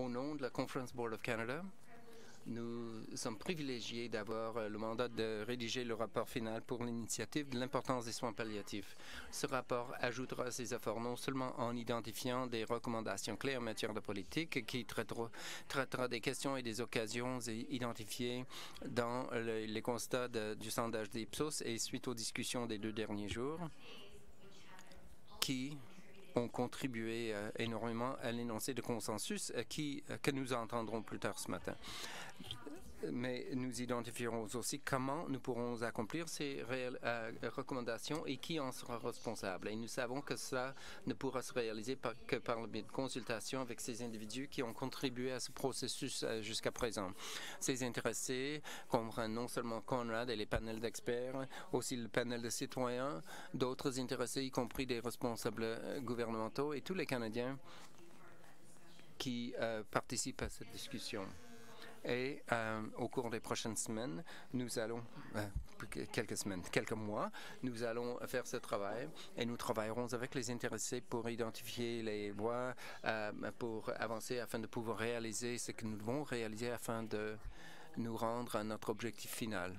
Au nom de la Conference Board of Canada, nous sommes privilégiés d'avoir euh, le mandat de rédiger le rapport final pour l'initiative de l'importance des soins palliatifs. Ce rapport ajoutera ses efforts non seulement en identifiant des recommandations claires en matière de politique qui traitera, traitera des questions et des occasions identifiées dans les constats du sondage d'Ipsos et suite aux discussions des deux derniers jours, qui ont contribué euh, énormément à l'énoncé de consensus euh, qui, euh, que nous entendrons plus tard ce matin. Mais nous identifierons aussi comment nous pourrons accomplir ces recommandations et qui en sera responsable. Et nous savons que cela ne pourra se réaliser que par le biais de consultations avec ces individus qui ont contribué à ce processus jusqu'à présent. Ces intéressés comprennent non seulement Conrad et les panels d'experts, aussi le panel de citoyens, d'autres intéressés, y compris des responsables gouvernementaux et tous les Canadiens qui euh, participent à cette discussion. Et euh, au cours des prochaines semaines, nous allons, euh, quelques semaines, quelques mois, nous allons faire ce travail et nous travaillerons avec les intéressés pour identifier les voies pour avancer afin de pouvoir réaliser ce que nous devons réaliser afin de nous rendre à notre objectif final.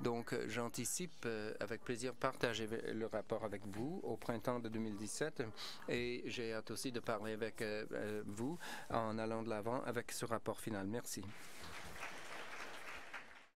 Donc, euh, j'anticipe euh, avec plaisir partager le rapport avec vous au printemps de 2017 et j'ai hâte aussi de parler avec euh, vous en allant de l'avant avec ce rapport final. Merci.